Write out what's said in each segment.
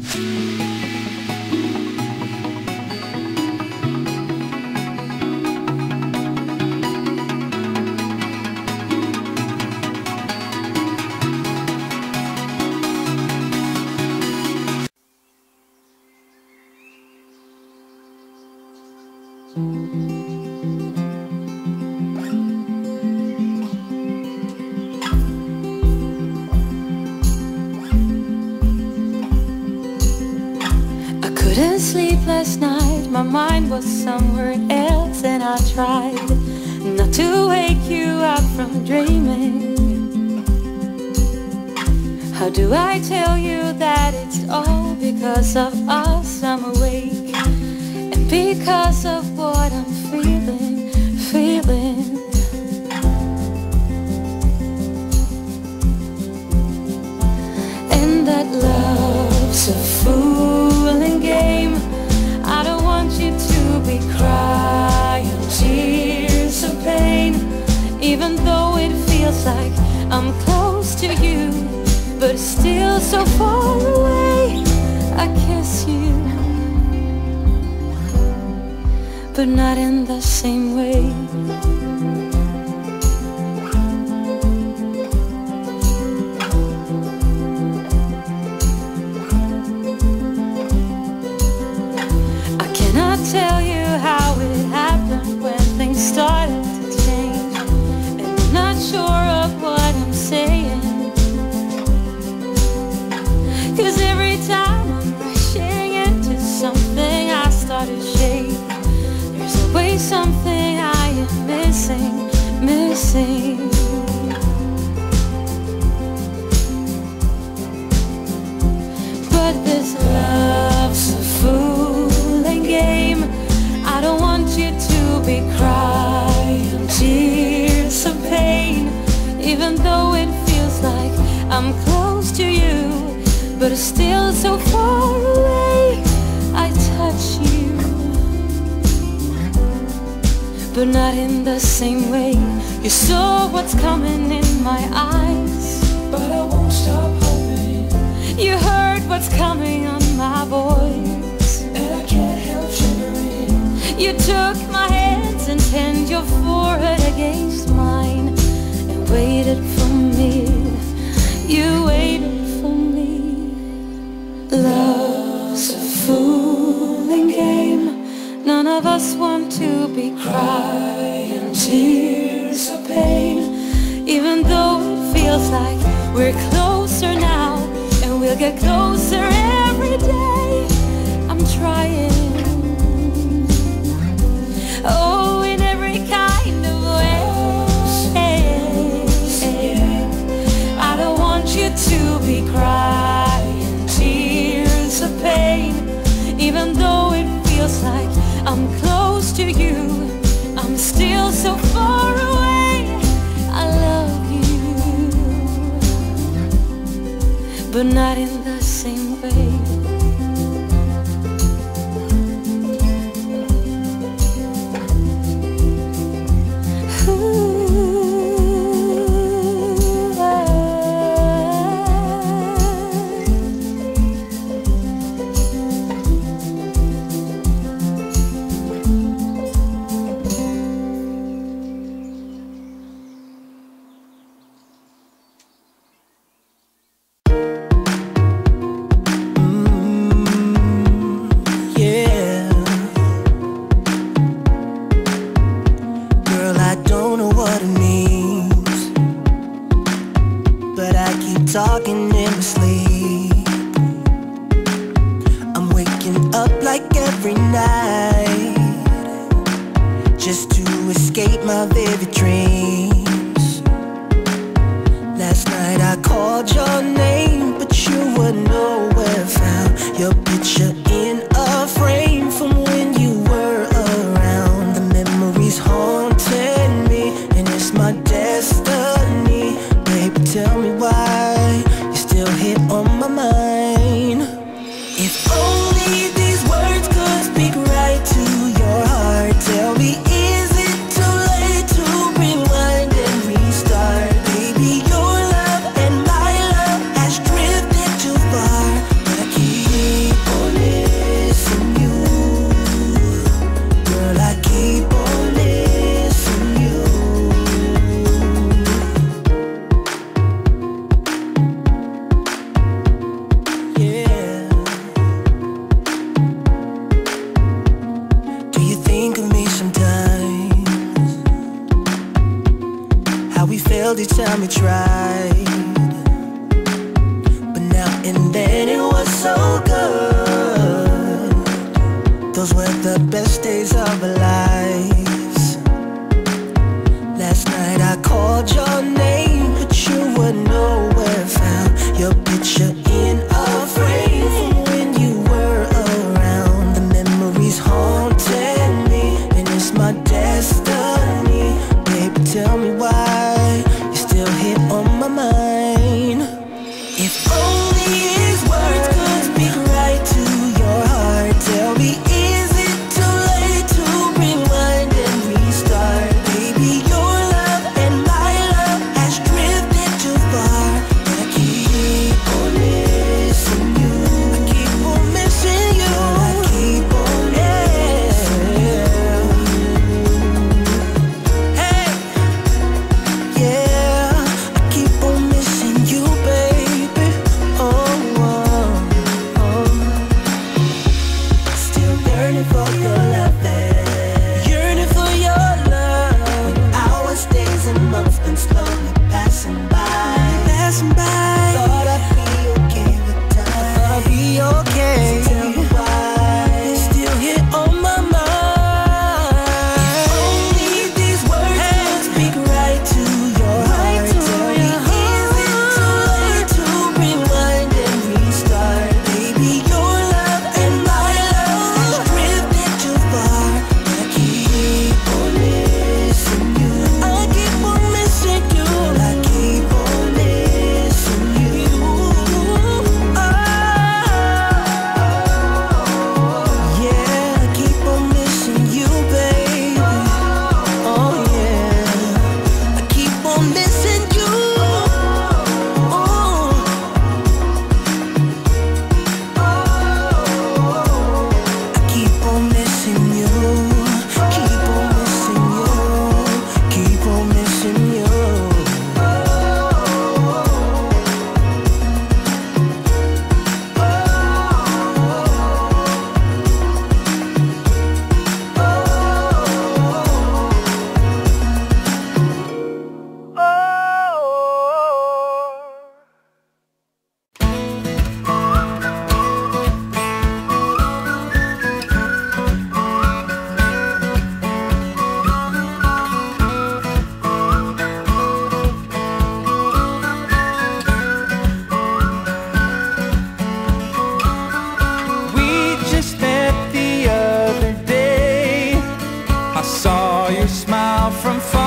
I mind was somewhere else and I tried not to wake you up from dreaming. How do I tell you that it's all because of us? I'm awake And because of what I'm feeling, feeling. And that love's a fooling game you to be crying tears of pain Even though it feels like I'm close to you But still so far away I kiss you. But not in the same way You saw what's coming in my eyes. But I won't stop hoping. You heard what's coming on my voice. And I can't help shivering. You took my hands and pinned your forehead against mine And waited for me. You waited for me. Love's a fooling game. None of us want to be crying tears pain. Even though it feels like we're closer now And we'll get closer every day. I'm trying. Oh, in every kind of way. I don't want you to be crying. Tears of pain. Even though it feels like I'm close to you But not in the same way But I keep talking in my sleep. I'm waking up like every night. Just to escape my vivid dreams. Last night I called your name, but you were nowhere found. Your picture in a frame failed time we tried. But now and then it was so good. Those were the best days of our lives. from far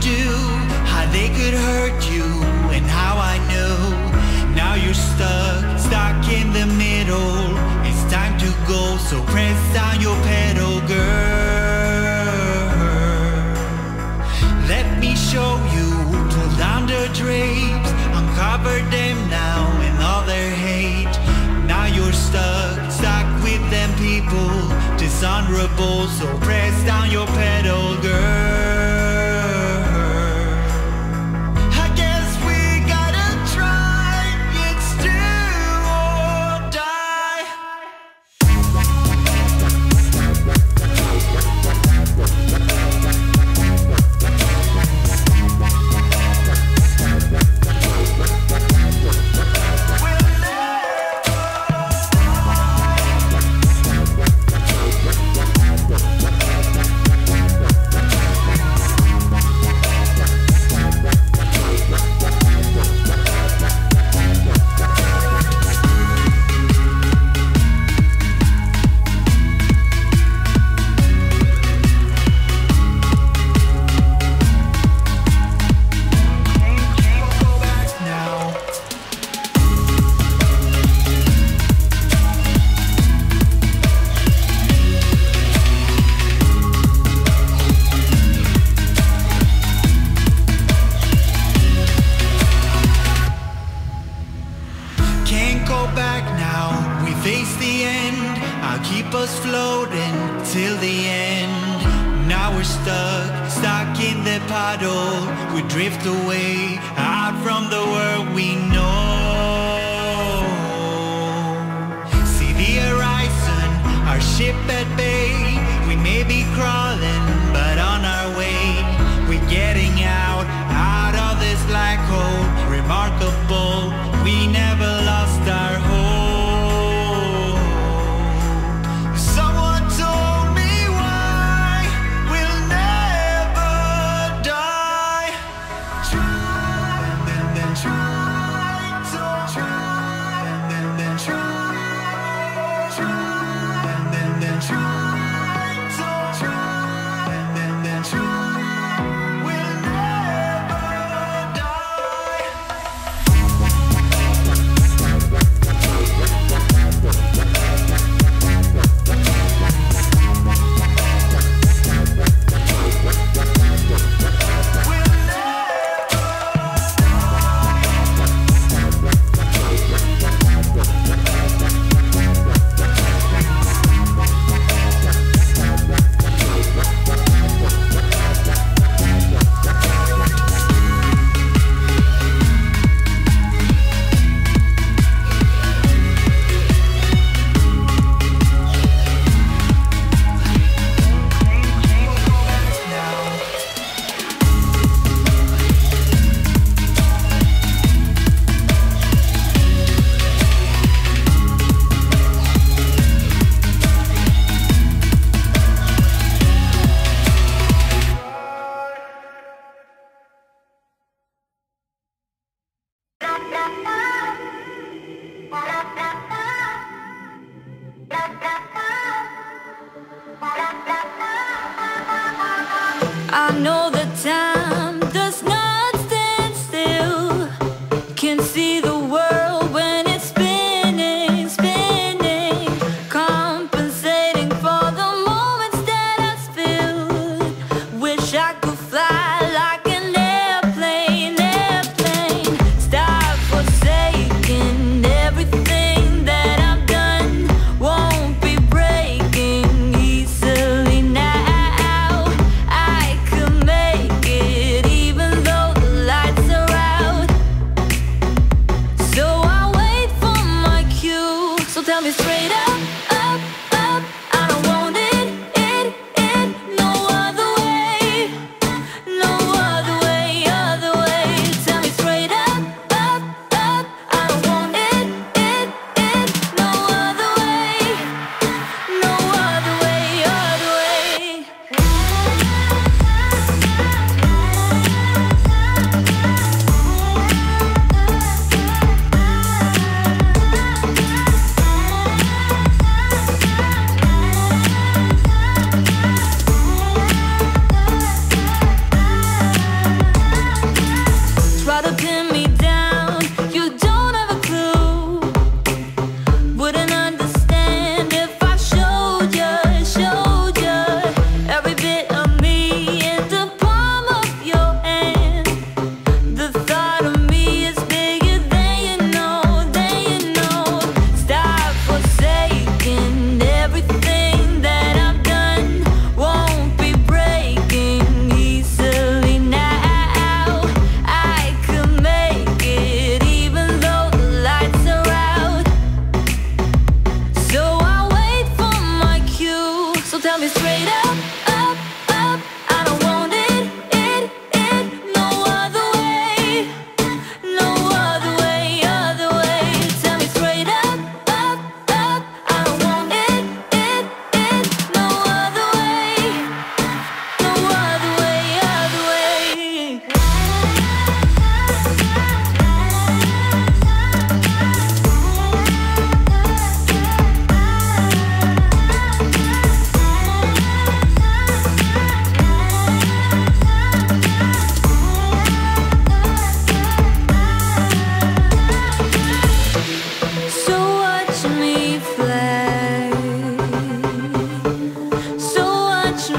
do, how they could hurt you, and how I know. Now you're stuck, stuck in the middle. It's time to go, so press down your pedal, girl. Let me show you, pull down the drapes, uncover them now and all their hate. Now you're stuck, stuck with them people, dishonorable, so press down your pedal, girl. Floating till the end. Now we're stuck, stuck in the puddle. We drift away out from the world we know. See the horizon, our ship at bay. We may be crawling, but on our way. We're getting out, out of this black hole. Remarkable,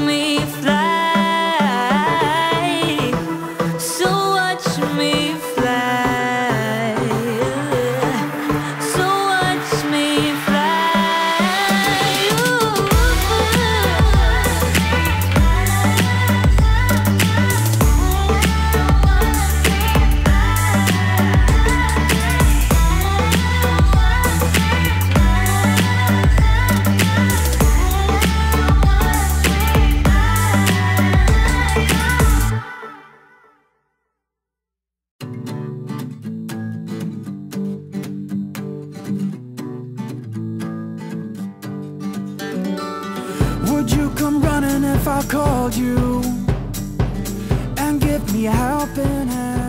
me. Would you come running if I called you and give me a helping hand?